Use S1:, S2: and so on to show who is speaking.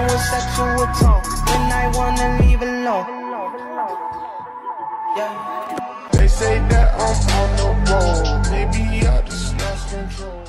S1: dealing with sexual tone when I wanna leave alone. Yeah.
S2: They say that I'm on the road, maybe I just lost control.